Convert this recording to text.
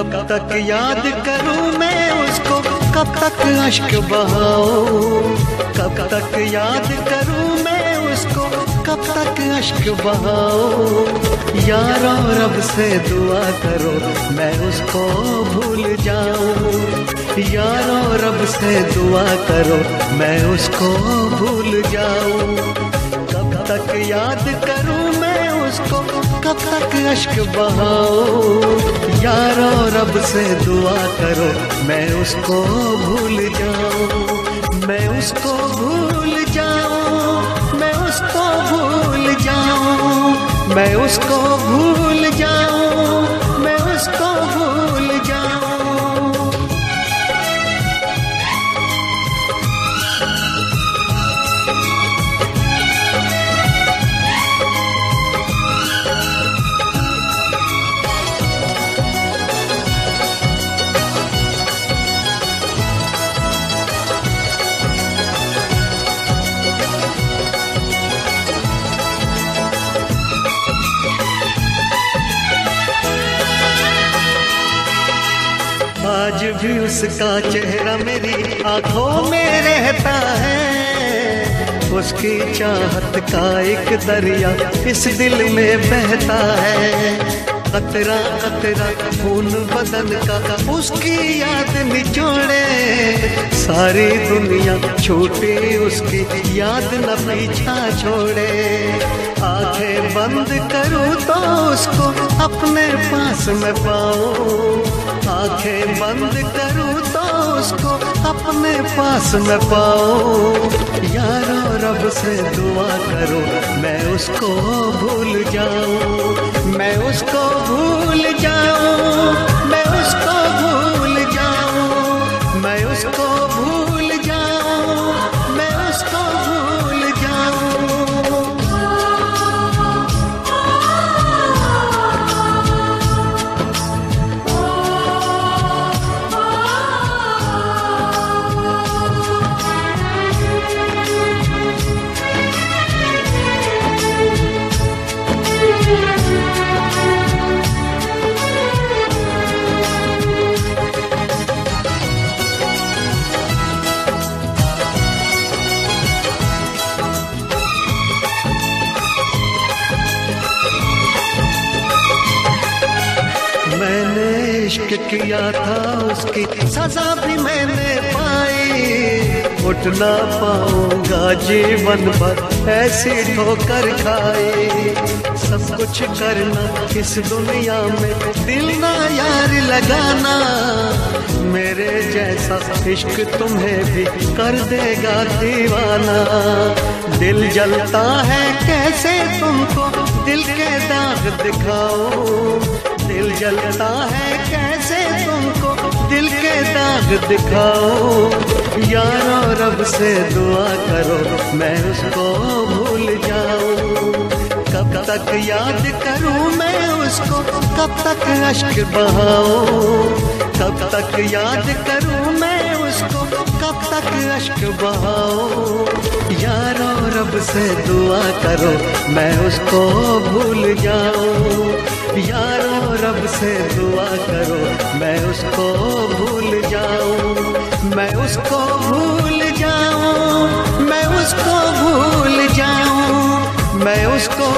कब तक याद करूँ मैं उसको? कब तक अश्क बहाओ? कब तक याद करूँ मैं उसको? कब तक अश्क बहाऊं यारो, रब से दुआ करो, मैं उसको भूल जाऊँ। यारो, रब से दुआ करो, मैं उसको भूल जाऊँ। कब तक याद करूँ मैं उसको कब तक अश्क बहाओ? यारो, रब से दुआ करो, मैं उसको भूल जाऊँ, मैं उसको भूल जाऊँ, मैं उसको भूल जाऊँ, मैं उसको भूल जाऊँ। आज भी उसका चेहरा मेरी आँखों में रहता है। उसकी चाहत का एक दरिया इस दिल में बहता है। कतरा कतरा खून बदन का उसकी याद निचोड़े। सारी दुनिया छोटी उसकी, याद न पीछा छोड़े। आँखें बंद करूँ तो उसको अपने पास में पाओ। आँखें बंद करूँ तो उसको अपने पास में पाओ। यारो, रब से दुआ करो, मैं उसको भूल जाऊँ। मैं उसको भूल इश्क किया था उसकी सजा भी मैंने पाई। उठ ना पाऊँगा जीवन भर, ऐसी ठोकर खाई। सब कुछ करना इस दुनिया में, दिल ना यार लगाना। मेरे जैसा इश्क तुम्हें भी कर देगा दीवाना। दिल जलता है, कैसे तुमको दिल के दाग दिखाओ दिल जलता है, कैसे तुमको दिल के दाग दिखाओ? यारो, रब से दुआ करो, मैं उसको भूल जाऊँ। कब तक याद करूँ मैं उसको, कब तक अश्क बहाओ कब तक याद करूँ मैं उसको, कब तक अश्क बहाओ यारो, रब से दुआ करो, मैं उसको भूल जाऊँ। रब से दुआ करो, मैं उसको भूल जाऊँ, मैं उसको भूल जाऊँ, मैं उसको भूल जाऊँ, मैं उसको